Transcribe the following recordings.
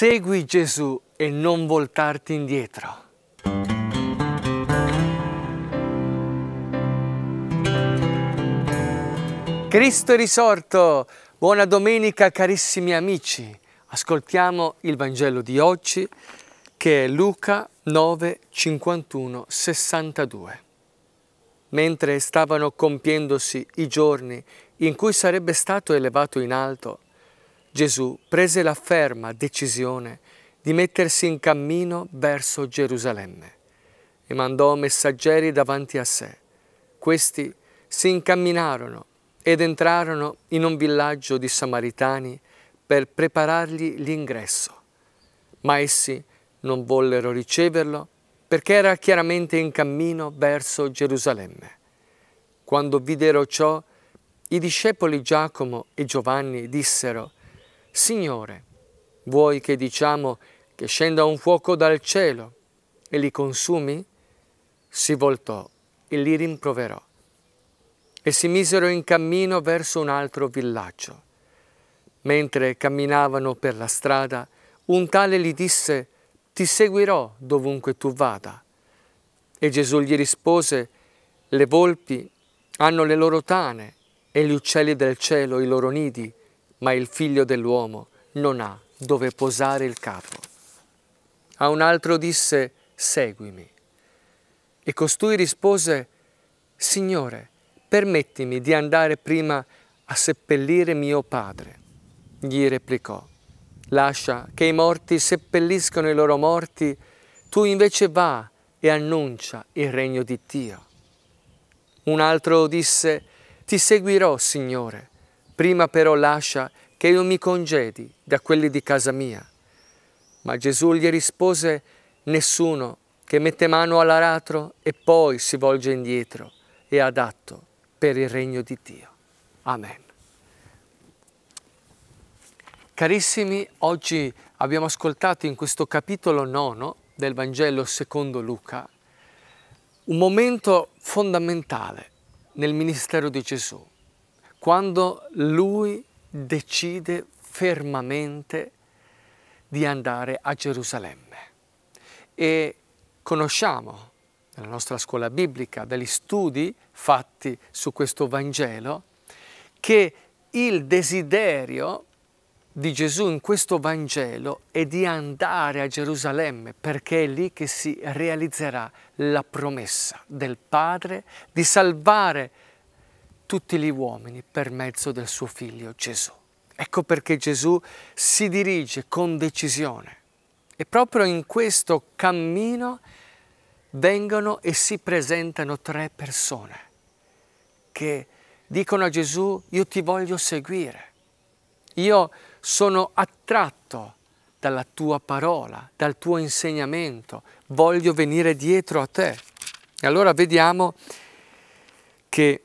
Segui Gesù e non voltarti indietro. Cristo risorto! Buona domenica carissimi amici! Ascoltiamo il Vangelo di oggi che è Luca 9, 51, 62. Mentre stavano compiendosi i giorni in cui sarebbe stato elevato in alto, Gesù prese la ferma decisione di mettersi in cammino verso Gerusalemme e mandò messaggeri davanti a sé. Questi si incamminarono ed entrarono in un villaggio di Samaritani per preparargli l'ingresso. Ma essi non vollero riceverlo perché era chiaramente in cammino verso Gerusalemme. Quando videro ciò, i discepoli Giacomo e Giovanni dissero, Signore, vuoi che diciamo che scenda un fuoco dal cielo e li consumi? Si voltò e li rimproverò e si misero in cammino verso un altro villaggio. Mentre camminavano per la strada, un tale gli disse, ti seguirò dovunque tu vada. E Gesù gli rispose, le volpi hanno le loro tane e gli uccelli del cielo i loro nidi, ma il figlio dell'uomo non ha dove posare il capo. A un altro disse, seguimi. E costui rispose, Signore, permettimi di andare prima a seppellire mio padre. Gli replicò, lascia che i morti seppelliscano i loro morti, tu invece va e annuncia il regno di Dio. Un altro disse, ti seguirò, Signore, prima però lascia che io mi congedi da quelli di casa mia. Ma Gesù gli rispose, nessuno che mette mano all'aratro e poi si volge indietro è adatto per il regno di Dio. Amen. Carissimi, oggi abbiamo ascoltato in questo capitolo nono del Vangelo secondo Luca un momento fondamentale nel ministero di Gesù, quando lui decide fermamente di andare a Gerusalemme. E conosciamo nella nostra scuola biblica, dagli studi fatti su questo Vangelo, che il desiderio di Gesù in questo Vangelo è di andare a Gerusalemme perché è lì che si realizzerà la promessa del Padre di salvare tutti gli uomini per mezzo del suo figlio Gesù. Ecco perché Gesù si dirige con decisione e proprio in questo cammino vengono e si presentano tre persone che dicono a Gesù io ti voglio seguire, io sono attratto dalla tua parola, dal tuo insegnamento, voglio venire dietro a te. E allora vediamo che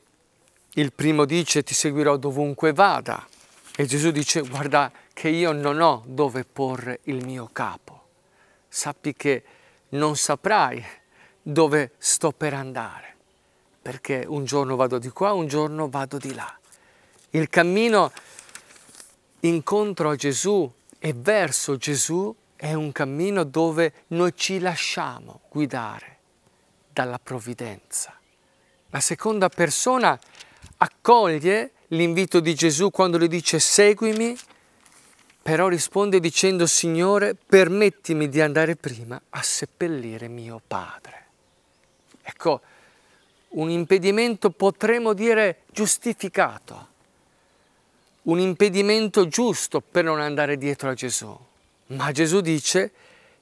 il primo dice ti seguirò dovunque vada e Gesù dice guarda che io non ho dove porre il mio capo. Sappi che non saprai dove sto per andare, perché un giorno vado di qua, un giorno vado di là. Il cammino incontro a Gesù e verso Gesù è un cammino dove noi ci lasciamo guidare dalla provvidenza. La seconda persona accoglie l'invito di Gesù quando gli dice seguimi, però risponde dicendo Signore permettimi di andare prima a seppellire mio Padre. Ecco, un impedimento potremmo dire giustificato, un impedimento giusto per non andare dietro a Gesù. Ma Gesù dice,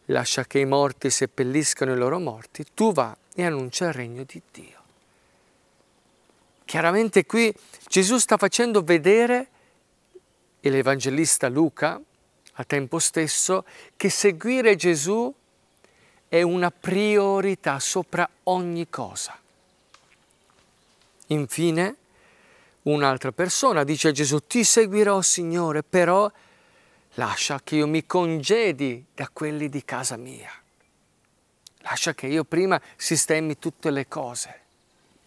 lascia che i morti seppelliscano i loro morti, tu va e annuncia il regno di Dio. Chiaramente qui Gesù sta facendo vedere, e l'Evangelista Luca, a tempo stesso, che seguire Gesù è una priorità sopra ogni cosa. Infine, un'altra persona dice a Gesù, ti seguirò Signore, però lascia che io mi congedi da quelli di casa mia. Lascia che io prima sistemi tutte le cose.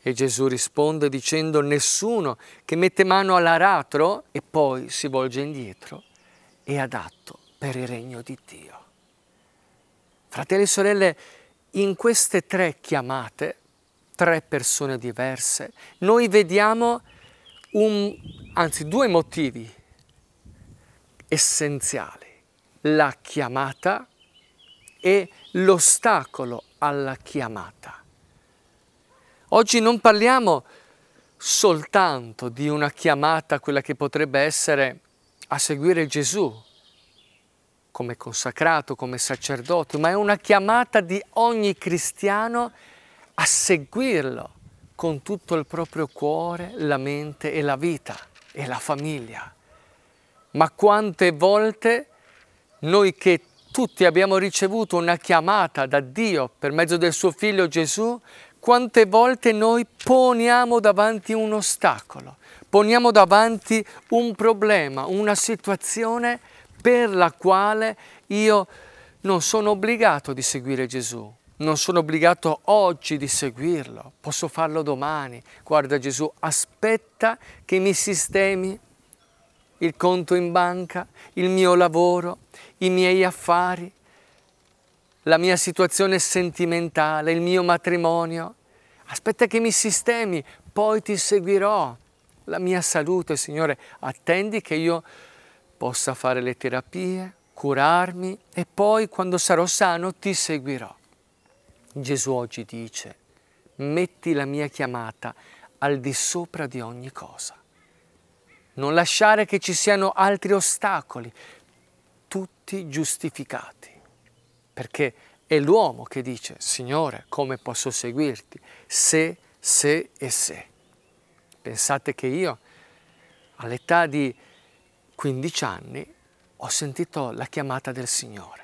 E Gesù risponde dicendo, nessuno che mette mano all'aratro e poi si volge indietro è adatto per il regno di Dio. Fratelli e sorelle, in queste tre chiamate, tre persone diverse, noi vediamo un, anzi due motivi essenziali, la chiamata e l'ostacolo alla chiamata. Oggi non parliamo soltanto di una chiamata, quella che potrebbe essere a seguire Gesù come consacrato, come sacerdote, ma è una chiamata di ogni cristiano a seguirlo con tutto il proprio cuore, la mente e la vita e la famiglia. Ma quante volte noi che tutti abbiamo ricevuto una chiamata da Dio per mezzo del suo figlio Gesù, quante volte noi poniamo davanti un ostacolo, poniamo davanti un problema, una situazione per la quale io non sono obbligato di seguire Gesù, non sono obbligato oggi di seguirlo, posso farlo domani. Guarda Gesù, aspetta che mi sistemi il conto in banca, il mio lavoro, i miei affari, la mia situazione sentimentale, il mio matrimonio. Aspetta che mi sistemi, poi ti seguirò. La mia salute, Signore, attendi che io possa fare le terapie, curarmi e poi quando sarò sano ti seguirò. Gesù oggi dice, metti la mia chiamata al di sopra di ogni cosa. Non lasciare che ci siano altri ostacoli, tutti giustificati, perché è l'uomo che dice, Signore, come posso seguirti? Se, se e se. Pensate che io, all'età di 15 anni, ho sentito la chiamata del Signore.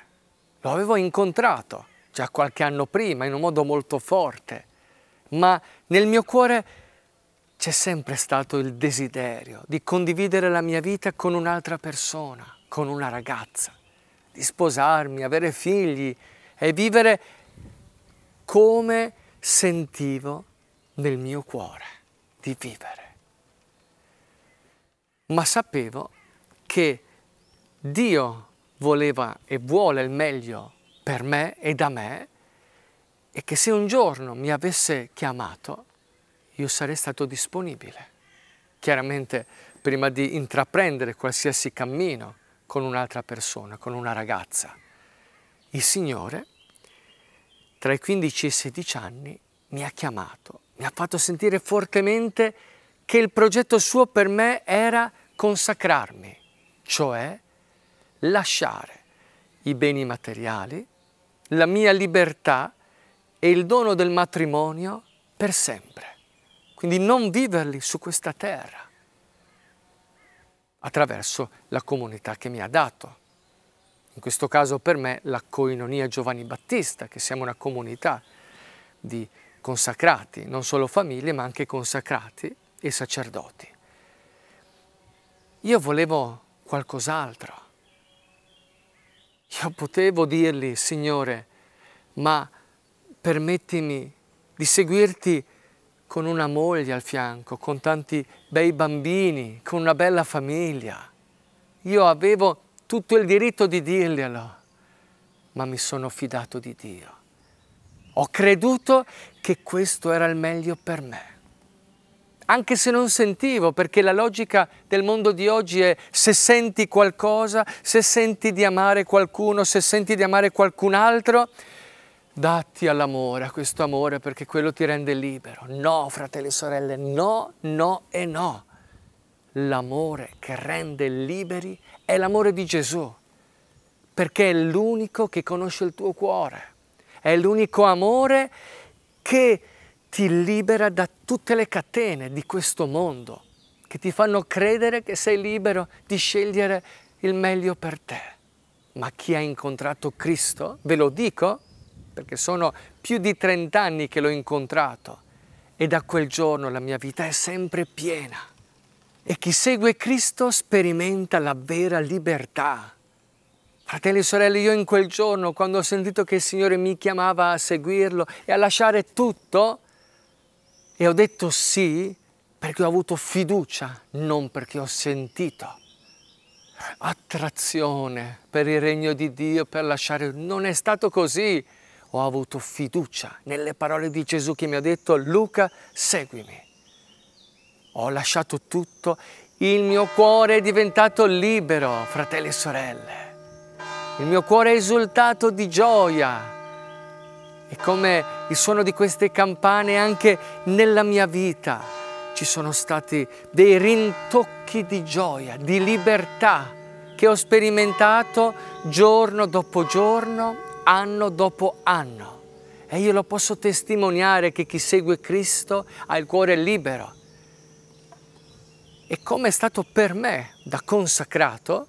Lo avevo incontrato già qualche anno prima in un modo molto forte, ma nel mio cuore c'è sempre stato il desiderio di condividere la mia vita con un'altra persona, con una ragazza, di sposarmi, avere figli e vivere come sentivo nel mio cuore di vivere. Ma sapevo che Dio voleva e vuole il meglio per me e da me e che se un giorno mi avesse chiamato io sarei stato disponibile. Chiaramente prima di intraprendere qualsiasi cammino con un'altra persona, con una ragazza. Il Signore tra i 15 e i 16 anni mi ha chiamato, mi ha fatto sentire fortemente che il progetto suo per me era consacrarmi, cioè lasciare i beni materiali, la mia libertà e il dono del matrimonio per sempre. Quindi non viverli su questa terra attraverso la comunità che mi ha dato. In questo caso per me la Coinonia Giovanni Battista, che siamo una comunità di consacrati, non solo famiglie ma anche consacrati e sacerdoti. Io volevo qualcos'altro. Io potevo dirgli, Signore, ma permettimi di seguirti con una moglie al fianco, con tanti bei bambini, con una bella famiglia. Io avevo tutto il diritto di dirglielo, ma mi sono fidato di Dio. Ho creduto che questo era il meglio per me anche se non sentivo, perché la logica del mondo di oggi è se senti qualcosa, se senti di amare qualcuno, se senti di amare qualcun altro, datti all'amore, a questo amore, perché quello ti rende libero. No, fratelli e sorelle, no, no e no. L'amore che rende liberi è l'amore di Gesù, perché è l'unico che conosce il tuo cuore, è l'unico amore che ti libera da tutte le catene di questo mondo che ti fanno credere che sei libero di scegliere il meglio per te. Ma chi ha incontrato Cristo, ve lo dico, perché sono più di 30 anni che l'ho incontrato e da quel giorno la mia vita è sempre piena. E chi segue Cristo sperimenta la vera libertà. Fratelli e sorelle, io in quel giorno, quando ho sentito che il Signore mi chiamava a seguirlo e a lasciare tutto, e ho detto sì perché ho avuto fiducia, non perché ho sentito. attrazione per il regno di Dio, per lasciare... Non è stato così. Ho avuto fiducia nelle parole di Gesù che mi ha detto Luca, seguimi. Ho lasciato tutto, il mio cuore è diventato libero, fratelli e sorelle. Il mio cuore è esultato di gioia. E come il suono di queste campane anche nella mia vita ci sono stati dei rintocchi di gioia, di libertà che ho sperimentato giorno dopo giorno, anno dopo anno. E io lo posso testimoniare che chi segue Cristo ha il cuore libero. E come è stato per me da consacrato,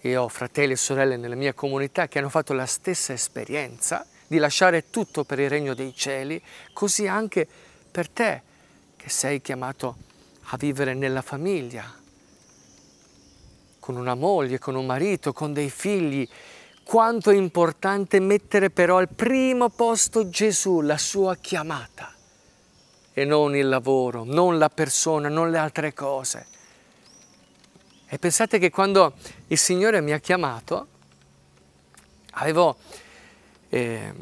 e ho fratelli e sorelle nella mia comunità che hanno fatto la stessa esperienza di lasciare tutto per il regno dei cieli, così anche per te che sei chiamato a vivere nella famiglia, con una moglie, con un marito, con dei figli. Quanto è importante mettere però al primo posto Gesù, la sua chiamata, e non il lavoro, non la persona, non le altre cose. E pensate che quando il Signore mi ha chiamato, avevo eh,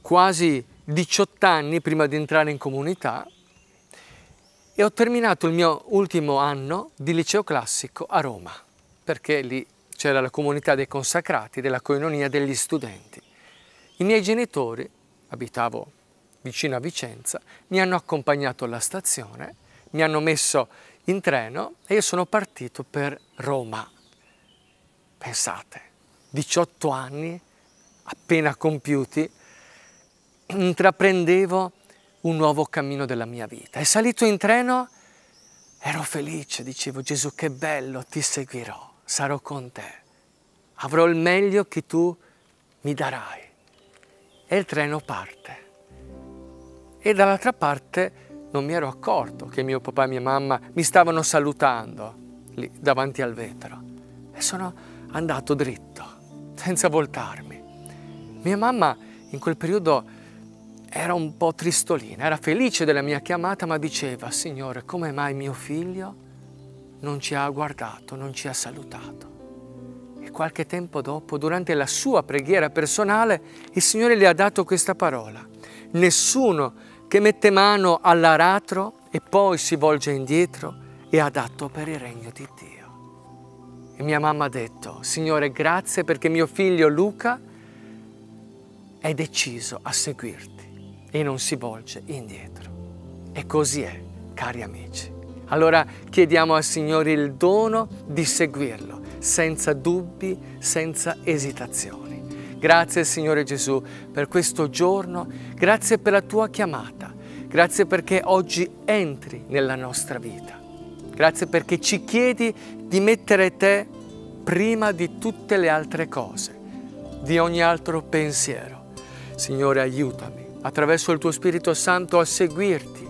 quasi 18 anni prima di entrare in comunità e ho terminato il mio ultimo anno di liceo classico a Roma, perché lì c'era la comunità dei consacrati, della coinonia degli studenti. I miei genitori, abitavo vicino a Vicenza, mi hanno accompagnato alla stazione, mi hanno messo in treno e io sono partito per Roma. Pensate, 18 anni appena compiuti, intraprendevo un nuovo cammino della mia vita. E salito in treno, ero felice, dicevo Gesù che bello, ti seguirò, sarò con te, avrò il meglio che tu mi darai. E il treno parte. E dall'altra parte non mi ero accorto che mio papà e mia mamma mi stavano salutando lì davanti al vetro. E sono andato dritto, senza voltarmi. Mia mamma in quel periodo era un po' tristolina, era felice della mia chiamata, ma diceva, Signore, come mai mio figlio non ci ha guardato, non ci ha salutato? E qualche tempo dopo, durante la sua preghiera personale, il Signore le ha dato questa parola. Nessuno che mette mano all'aratro e poi si volge indietro è adatto per il regno di Dio. E mia mamma ha detto, Signore, grazie perché mio figlio Luca è deciso a seguirti e non si volge indietro. E così è, cari amici. Allora chiediamo al Signore il dono di seguirlo, senza dubbi, senza esitazioni. Grazie Signore Gesù per questo giorno, grazie per la tua chiamata, grazie perché oggi entri nella nostra vita, grazie perché ci chiedi di mettere te prima di tutte le altre cose, di ogni altro pensiero. Signore aiutami attraverso il tuo Spirito Santo a seguirti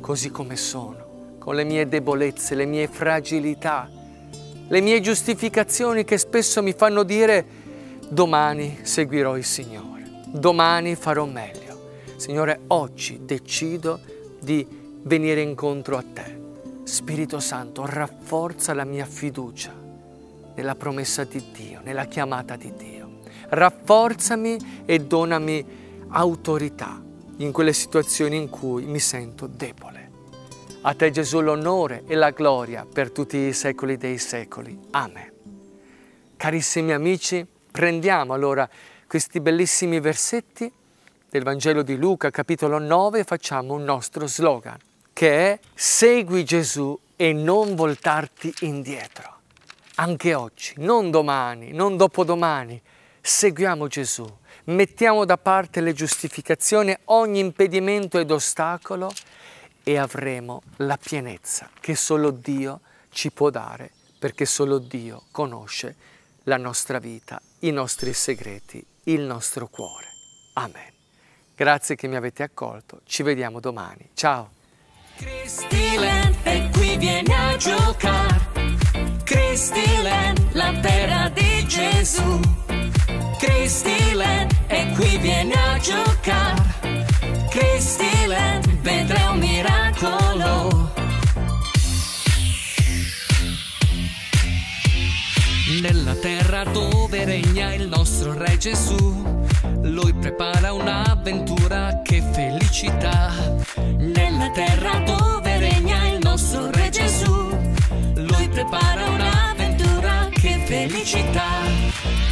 così come sono, con le mie debolezze, le mie fragilità, le mie giustificazioni che spesso mi fanno dire domani seguirò il Signore, domani farò meglio. Signore, oggi decido di venire incontro a te. Spirito Santo, rafforza la mia fiducia nella promessa di Dio, nella chiamata di Dio. Rafforzami e donami autorità in quelle situazioni in cui mi sento debole. A te Gesù l'onore e la gloria per tutti i secoli dei secoli. Amen. Carissimi amici, prendiamo allora questi bellissimi versetti del Vangelo di Luca, capitolo 9, e facciamo un nostro slogan, che è Segui Gesù e non voltarti indietro. Anche oggi, non domani, non dopodomani, seguiamo Gesù mettiamo da parte le giustificazioni, ogni impedimento ed ostacolo e avremo la pienezza che solo Dio ci può dare, perché solo Dio conosce la nostra vita, i nostri segreti, il nostro cuore. Amen. Grazie che mi avete accolto, ci vediamo domani. Ciao. Cristilen e qui viene a giocare. Cristilen, la terra di Gesù. Cristiland e qui viene a giocare. Cristiland, vedrai nella terra dove regna il nostro Re Gesù. Lui prepara un'avventura, che felicità. Nella terra dove regna il nostro Re Gesù. Lui prepara un'avventura, che felicità.